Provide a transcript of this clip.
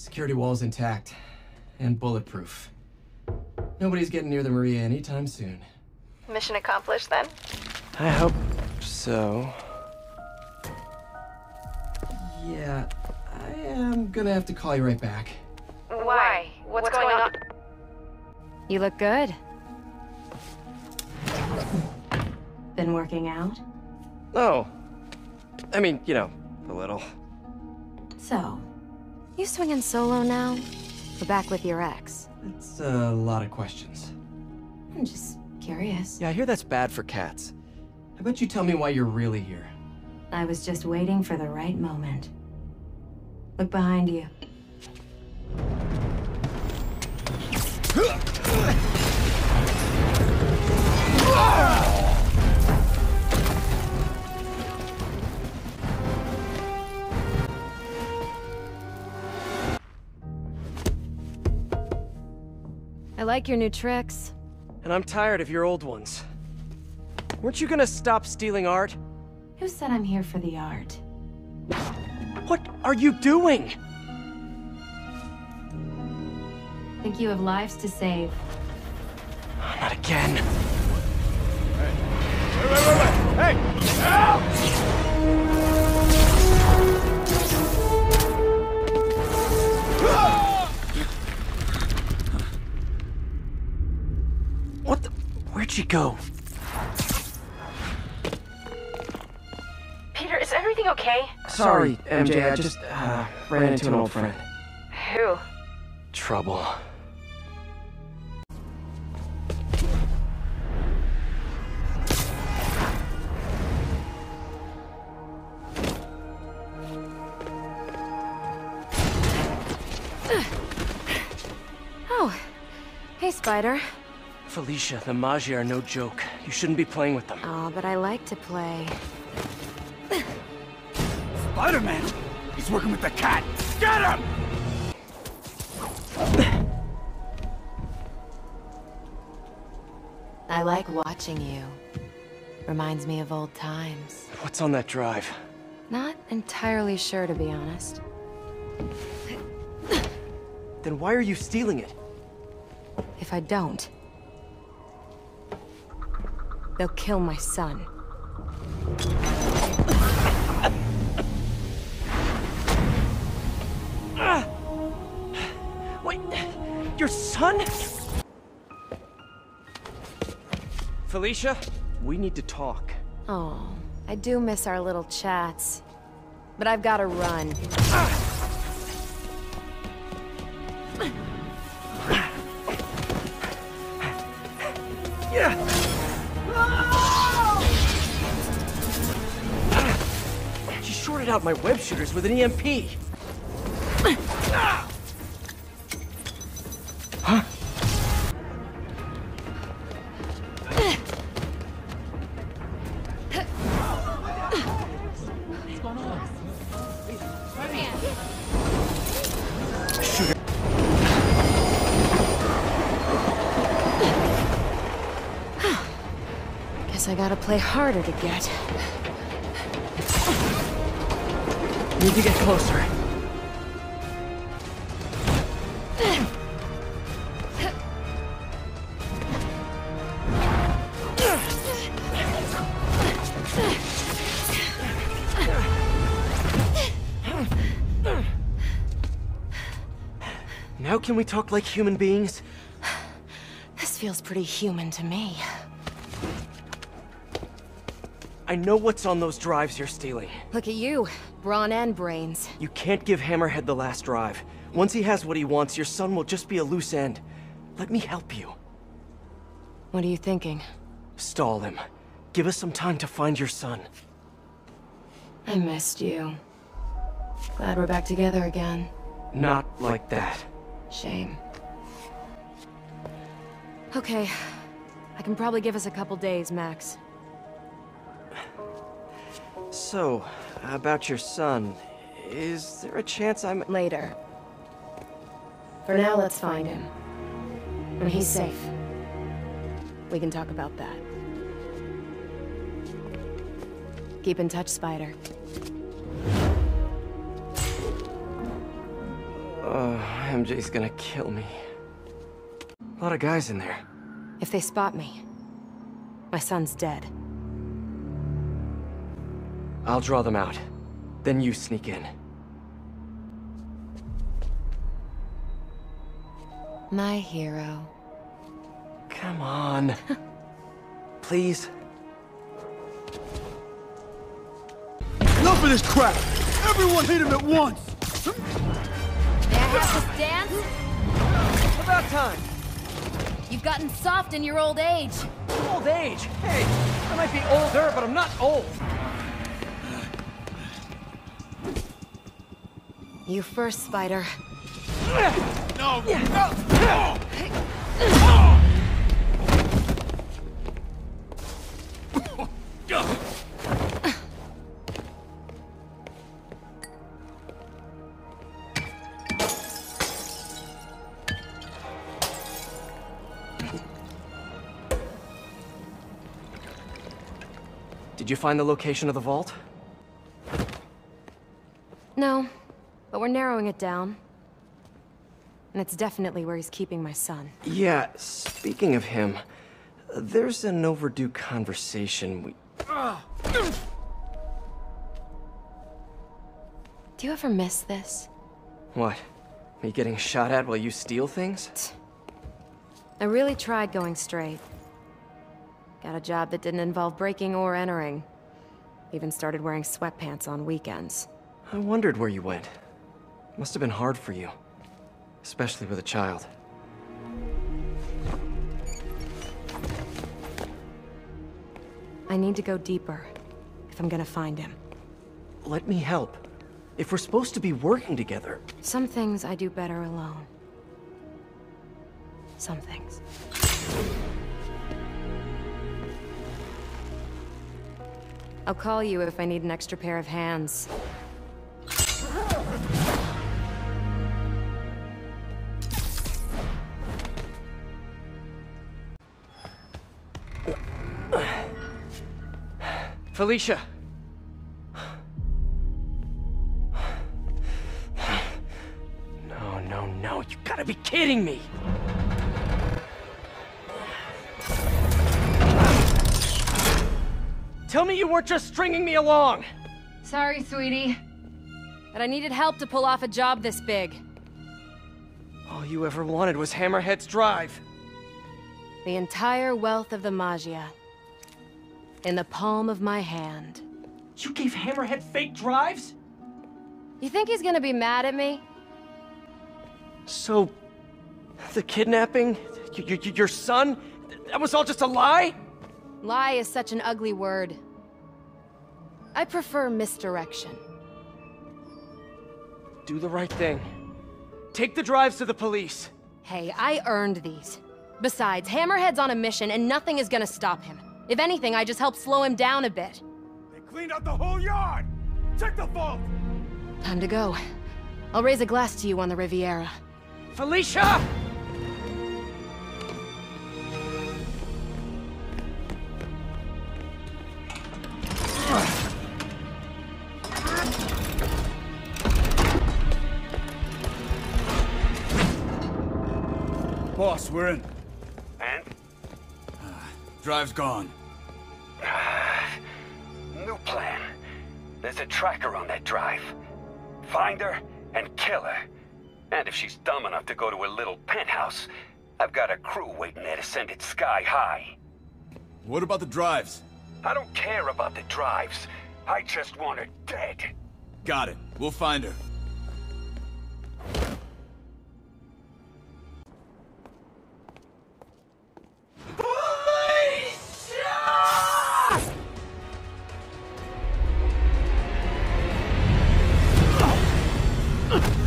Security wall's intact. And bulletproof. Nobody's getting near the Maria anytime soon. Mission accomplished then? I hope so. Yeah, I am gonna have to call you right back. Why? What's, going, on? You look good. Been working out? Oh. I mean, you know, a little. So, you swinging solo now? Or back with your ex? It's a lot of questions. I'm just curious. Yeah, I hear that's bad for cats. How about you tell me why you're really here? I was just waiting for the right moment. Look behind you. Like your new tricks. And I'm tired of your old ones. Weren't you gonna stop stealing art? Who said I'm here for the art? What are you doing? Think you have lives to save. Not again. Wait, wait, wait, wait! Hey! Help! Where'd she go? Peter, is everything okay? Sorry, MJ, I just uh, ran into an old friend. Who? Trouble. Oh, hey, Spider. Felicia, the Maggia are no joke. You shouldn't be playing with them. Oh, but I like to play. Spider-Man! He's working with the cat! Get him! I like watching you. Reminds me of old times. What's on that drive? Not entirely sure, to be honest. Then why are you stealing it? If I don't, they'll kill my son. Wait, your son? Felicia, we need to talk. Oh, I do miss our little chats. But I've gotta run. She shorted out my web shooters with an EMP. Guess I gotta play harder to get. Need to get closer. Now can we talk like human beings? This feels pretty human to me. I know what's on those drives you're stealing. Look at you, brawn and brains. You can't give Hammerhead the last drive. Once he has what he wants, your son will just be a loose end. Let me help you. What are you thinking? Stall him. Give us some time to find your son. I missed you. Glad we're back together again. Not like that. Shame. Okay. I can probably give us a couple days, Max. So, about your son, is there a chance I'm... Later. For now, let's find him. When he's safe. We can talk about that. Keep in touch, Spider. Uh, MJ's gonna kill me. A lot of guys in there. If they spot me, my son's dead. I'll draw them out. Then you sneak in. My hero. Come on. Please. Enough of this crap! Everyone hit him at once! May I have this dance? About time. You've gotten soft in your old age. Old age. Hey, I might be older, but I'm not old. You first, Spider. No! No! Did you find the location of the vault? No, but we're narrowing it down. And it's definitely where he's keeping my son. Yeah, speaking of him, there's an overdue conversation we... Do you ever miss this? What? Me getting shot at while you steal things? I really tried going straight. Got a job that didn't involve breaking or entering. Even started wearing sweatpants on weekends. I wondered where you went. Must have been hard for you. Especially with a child. I need to go deeper, if I'm gonna find him. Let me help. If we're supposed to be working together, Some things I do better alone. Some things. I'll call you if I need an extra pair of hands. Felicia! No, no, no, you gotta be kidding me! Tell me you weren't just stringing me along! Sorry, sweetie. But I needed help to pull off a job this big. All you ever wanted was Hammerhead's drive. The entire wealth of the Maggia. In the palm of my hand. You gave Hammerhead fake drives? You think he's gonna be mad at me? So, the kidnapping? Your son? That was all just a lie? Lie is such an ugly word. I prefer misdirection. Do the right thing. Take the drives to the police. Hey, I earned these. Besides, Hammerhead's on a mission and nothing is gonna stop him. If anything, I just help slow him down a bit. They cleaned out the whole yard! Check the vault! Time to go. I'll raise a glass to you on the Riviera. Felicia! Boss, we're in. Drive's gone. New plan. There's a tracker on that drive. Find her and kill her. And if she's dumb enough to go to her little penthouse, I've got a crew waiting there to send it sky high. What about the drives? I don't care about the drives. I just want her dead. Got it. We'll find her. Ugh!